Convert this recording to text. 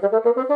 バカ。